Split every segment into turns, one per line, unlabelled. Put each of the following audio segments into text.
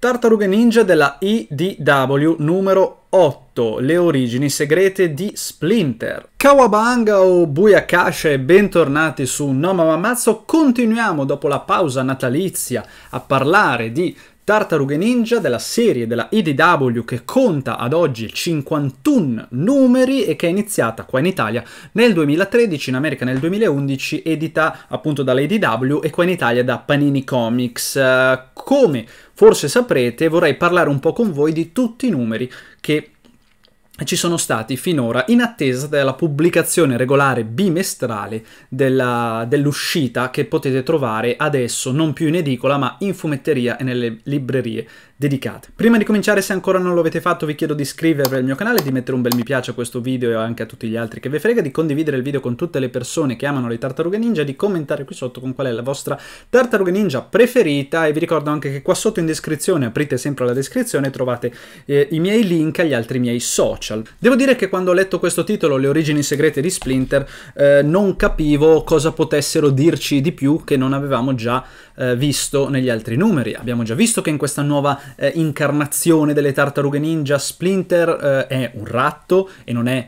Tartarughe Ninja della IDW numero 8, le origini segrete di Splinter. Kawabanga o Buyakasha e bentornati su No continuiamo dopo la pausa natalizia a parlare di Tartarughe Ninja della serie della IDW che conta ad oggi 51 numeri e che è iniziata qua in Italia nel 2013, in America nel 2011, edita appunto dalla IDW e qua in Italia da Panini Comics. Uh, come forse saprete vorrei parlare un po' con voi di tutti i numeri che ci sono stati finora in attesa della pubblicazione regolare bimestrale della, dell'uscita che potete trovare adesso non più in edicola ma in fumetteria e nelle librerie dedicate. Prima di cominciare, se ancora non lo avete fatto, vi chiedo di iscrivervi al mio canale, di mettere un bel mi piace a questo video e anche a tutti gli altri che vi frega, di condividere il video con tutte le persone che amano le tartarughe ninja, di commentare qui sotto con qual è la vostra tartaruga ninja preferita e vi ricordo anche che qua sotto in descrizione, aprite sempre la descrizione, trovate eh, i miei link agli altri miei social. Devo dire che quando ho letto questo titolo, Le origini segrete di Splinter, eh, non capivo cosa potessero dirci di più che non avevamo già eh, visto negli altri numeri. Abbiamo già visto che in questa nuova eh, incarnazione delle tartarughe ninja. Splinter eh, è un ratto e non è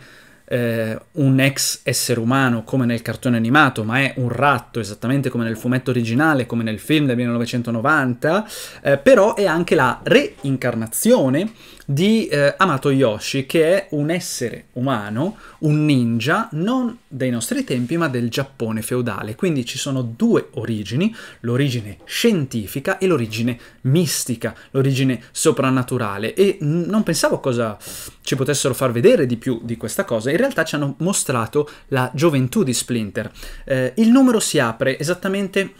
eh, un ex essere umano come nel cartone animato, ma è un ratto esattamente come nel fumetto originale, come nel film del 1990, eh, però è anche la reincarnazione di eh, Amato Yoshi, che è un essere umano, un ninja, non dei nostri tempi, ma del Giappone feudale. Quindi ci sono due origini, l'origine scientifica e l'origine mistica, l'origine soprannaturale. E non pensavo cosa ci potessero far vedere di più di questa cosa. In realtà ci hanno mostrato la gioventù di Splinter. Eh, il numero si apre esattamente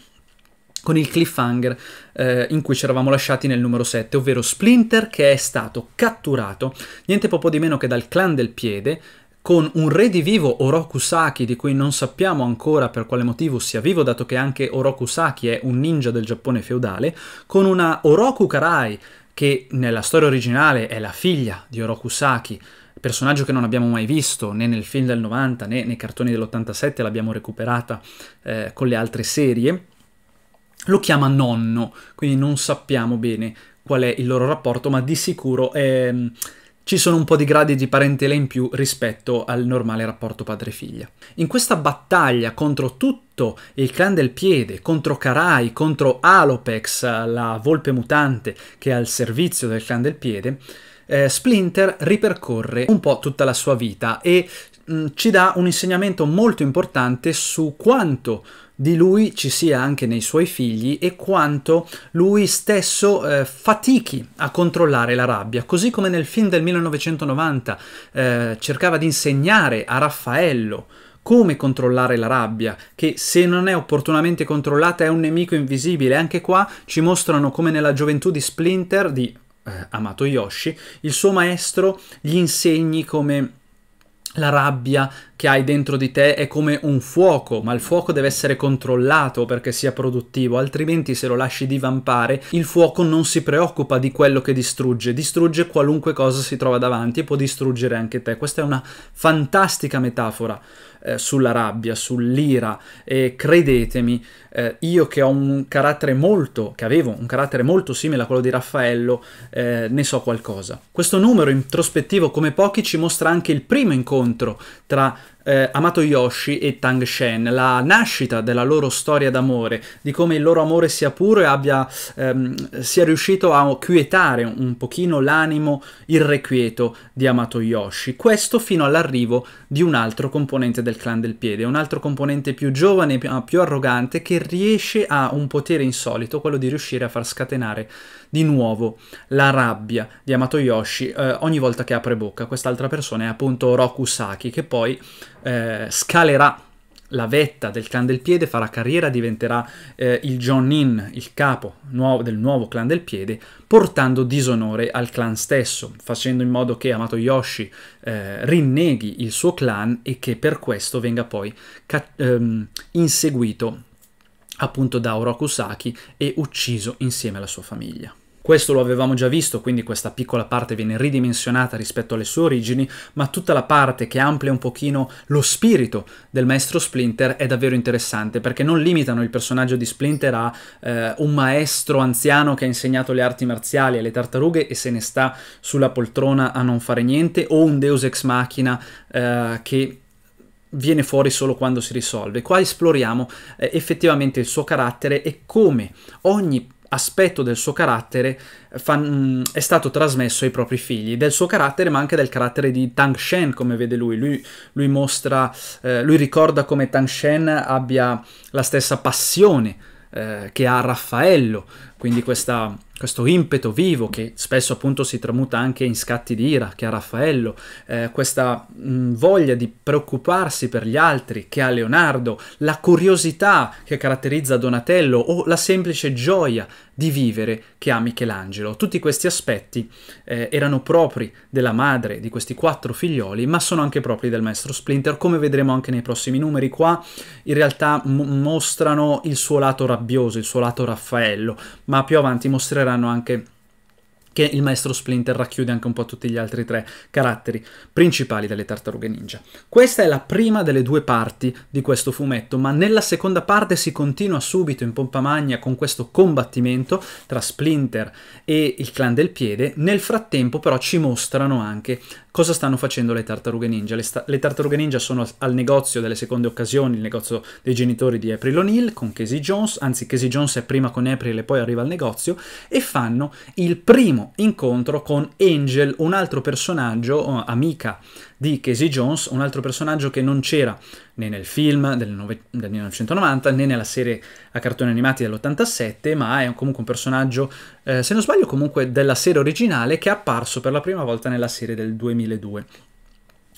con il cliffhanger eh, in cui ci eravamo lasciati nel numero 7, ovvero Splinter che è stato catturato, niente poco di meno che dal clan del piede, con un redivivo Oroku Saki di cui non sappiamo ancora per quale motivo sia vivo, dato che anche Oroku Saki è un ninja del Giappone feudale, con una Oroku Karai che nella storia originale è la figlia di Oroku Saki, personaggio che non abbiamo mai visto né nel film del 90 né nei cartoni dell'87, l'abbiamo recuperata eh, con le altre serie, lo chiama nonno, quindi non sappiamo bene qual è il loro rapporto, ma di sicuro ehm, ci sono un po' di gradi di parentela in più rispetto al normale rapporto padre-figlia. In questa battaglia contro tutto il clan del piede, contro Karai, contro Alopex, la volpe mutante che è al servizio del clan del piede, eh, Splinter ripercorre un po' tutta la sua vita e mm, ci dà un insegnamento molto importante su quanto di lui ci sia anche nei suoi figli e quanto lui stesso eh, fatichi a controllare la rabbia, così come nel film del 1990 eh, cercava di insegnare a Raffaello come controllare la rabbia, che se non è opportunamente controllata è un nemico invisibile. Anche qua ci mostrano come nella gioventù di Splinter, di eh, Amato Yoshi, il suo maestro gli insegni come la rabbia che hai dentro di te è come un fuoco, ma il fuoco deve essere controllato perché sia produttivo, altrimenti se lo lasci divampare, il fuoco non si preoccupa di quello che distrugge, distrugge qualunque cosa si trova davanti e può distruggere anche te. Questa è una fantastica metafora eh, sulla rabbia, sull'ira e credetemi, eh, io che ho un carattere molto, che avevo un carattere molto simile a quello di Raffaello, eh, ne so qualcosa. Questo numero introspettivo come pochi ci mostra anche il primo incontro tra eh, Amato Yoshi e Tang Shen, la nascita della loro storia d'amore, di come il loro amore sia puro e abbia, ehm, sia riuscito a quietare un pochino l'animo irrequieto di Amato Yoshi. Questo fino all'arrivo di un altro componente del clan del piede, un altro componente più giovane più arrogante che riesce a un potere insolito, quello di riuscire a far scatenare di nuovo la rabbia di Amato Yoshi eh, ogni volta che apre bocca. Quest'altra persona è appunto Roku Saki, che poi eh, scalerà la vetta del clan del piede, farà carriera, diventerà eh, il Jonin, il capo nuovo, del nuovo clan del piede, portando disonore al clan stesso, facendo in modo che Amato Yoshi eh, rinneghi il suo clan e che per questo venga poi ehm, inseguito appunto da Oroku Saki e ucciso insieme alla sua famiglia. Questo lo avevamo già visto, quindi questa piccola parte viene ridimensionata rispetto alle sue origini, ma tutta la parte che amplia un pochino lo spirito del maestro Splinter è davvero interessante, perché non limitano il personaggio di Splinter a eh, un maestro anziano che ha insegnato le arti marziali alle tartarughe e se ne sta sulla poltrona a non fare niente, o un deus ex machina eh, che viene fuori solo quando si risolve. Qua esploriamo eh, effettivamente il suo carattere e come ogni aspetto del suo carattere fa, mh, mm, è stato trasmesso ai propri figli, del suo carattere ma anche del carattere di Tang Shen come vede lui, lui, lui mostra, eh, lui ricorda come Tang Shen abbia la stessa passione eh, che ha Raffaello, quindi questa questo impeto vivo che spesso appunto si tramuta anche in scatti di ira che ha Raffaello, eh, questa mh, voglia di preoccuparsi per gli altri che ha Leonardo, la curiosità che caratterizza Donatello o la semplice gioia di vivere che ha Michelangelo. Tutti questi aspetti eh, erano propri della madre di questi quattro figlioli, ma sono anche propri del maestro Splinter, come vedremo anche nei prossimi numeri. Qua in realtà mostrano il suo lato rabbioso, il suo lato Raffaello, ma più avanti mostrerà saranno anche che il maestro Splinter racchiude anche un po' tutti gli altri tre caratteri principali delle tartarughe ninja. Questa è la prima delle due parti di questo fumetto, ma nella seconda parte si continua subito in pompa magna con questo combattimento tra Splinter e il clan del piede, nel frattempo però ci mostrano anche cosa stanno facendo le tartarughe ninja. Le, le tartarughe ninja sono al negozio delle seconde occasioni, il negozio dei genitori di April O'Neil con Casey Jones, anzi Casey Jones è prima con April e poi arriva al negozio, e fanno il primo primo incontro con Angel, un altro personaggio, amica di Casey Jones, un altro personaggio che non c'era né nel film del, nove, del 1990 né nella serie a cartoni animati dell'87, ma è comunque un personaggio, eh, se non sbaglio, comunque della serie originale che è apparso per la prima volta nella serie del 2002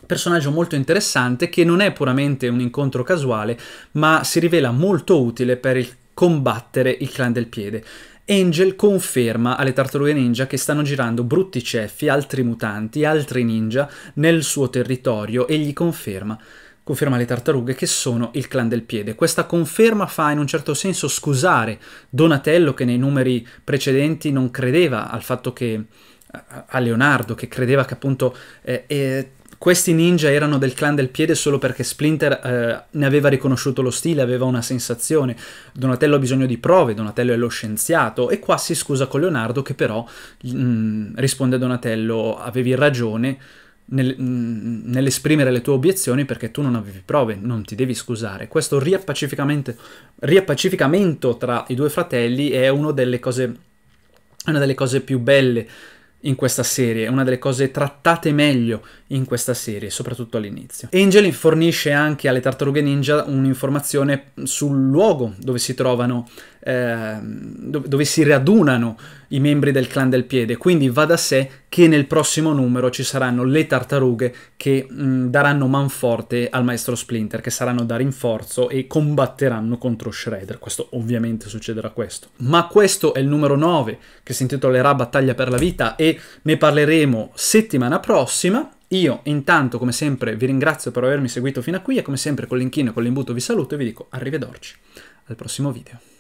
personaggio molto interessante che non è puramente un incontro casuale, ma si rivela molto utile per il combattere il clan del piede. Angel conferma alle tartarughe ninja che stanno girando brutti ceffi, altri mutanti, altri ninja nel suo territorio e gli conferma conferma alle tartarughe che sono il clan del piede. Questa conferma fa in un certo senso scusare Donatello che nei numeri precedenti non credeva al fatto che a Leonardo che credeva che appunto eh, eh, questi ninja erano del clan del piede solo perché Splinter eh, ne aveva riconosciuto lo stile, aveva una sensazione. Donatello ha bisogno di prove, Donatello è lo scienziato e qua si scusa con Leonardo che però mh, mm, risponde a Donatello avevi ragione nel, mh, mm, nell'esprimere le tue obiezioni perché tu non avevi prove, non ti devi scusare. Questo riappacificamento tra i due fratelli è una delle cose, una delle cose più belle in questa serie, una delle cose trattate meglio in questa serie, soprattutto all'inizio. Angel fornisce anche alle tartarughe ninja un'informazione sul luogo dove si trovano, eh, dove si radunano i membri del clan del piede, quindi va da sé che nel prossimo numero ci saranno le tartarughe che mh, daranno manforte al maestro Splinter, che saranno da rinforzo e combatteranno contro Shredder. Questo ovviamente succederà questo. Ma questo è il numero 9 che si intitolerà Battaglia per la vita e ne parleremo settimana prossima. Io intanto come sempre vi ringrazio per avermi seguito fino a qui e come sempre con l'inchino e con l'imbuto vi saluto e vi dico arrivederci al prossimo video.